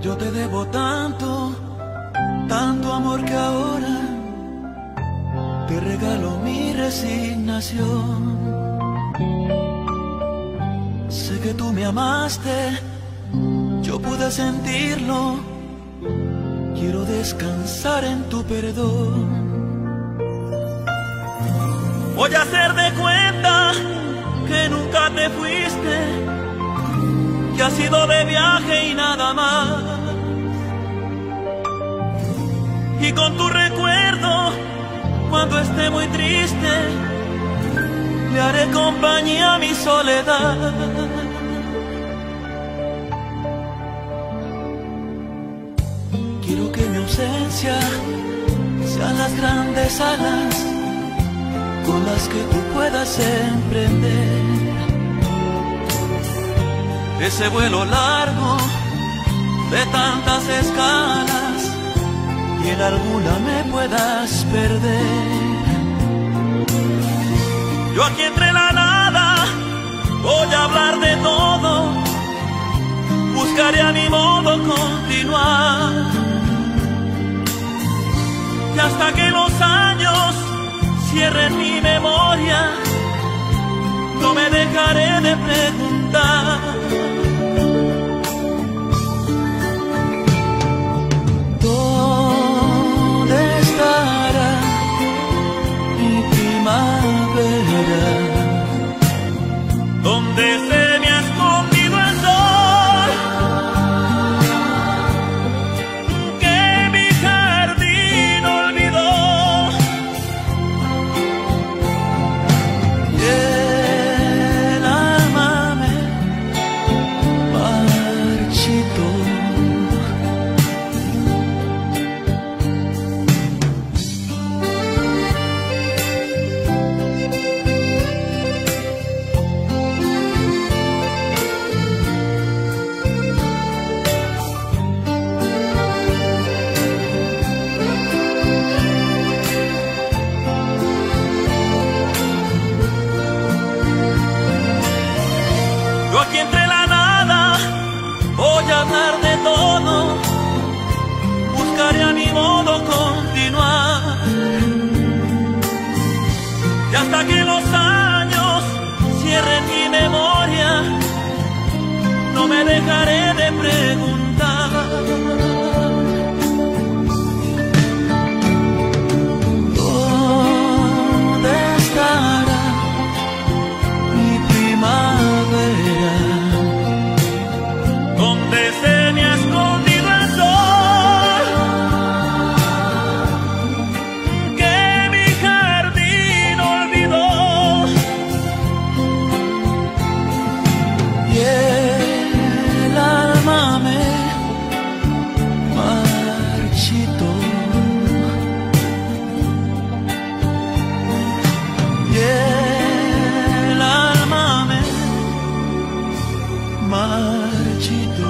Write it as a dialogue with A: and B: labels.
A: Tengo tanto, tanto amor que ahora te regalo mi resignación. Sé que tú me amaste, yo pude sentirlo. Quiero descansar en tu perdón. Voy a hacer de cuenta que nunca te fuiste, que has ido de viaje y nada más. Y con tu recuerdo, cuando esté muy triste, le haré compañía a mi soledad. Quiero que mi ausencia sean las grandes alas con las que tú puedas emprender ese vuelo largo de tantas escalas y en alguna me puedas perder. Yo aquí entre la nada voy a hablar de todo, buscaré a mi modo continuar. Y hasta que los años cierren mi memoria, no me dejaré de preguntar. me dejaré de preguntar. marchito.